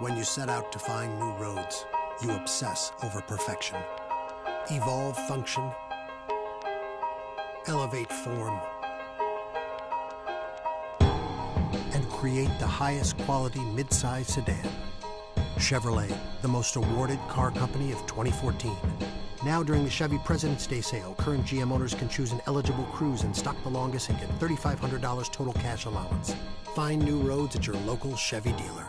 When you set out to find new roads, you obsess over perfection. Evolve function, elevate form, and create the highest quality midsize sedan. Chevrolet, the most awarded car company of 2014. Now during the Chevy President's Day sale, current GM owners can choose an eligible Cruze and stock the longest and get $3,500 total cash allowance. Find new roads at your local Chevy dealer.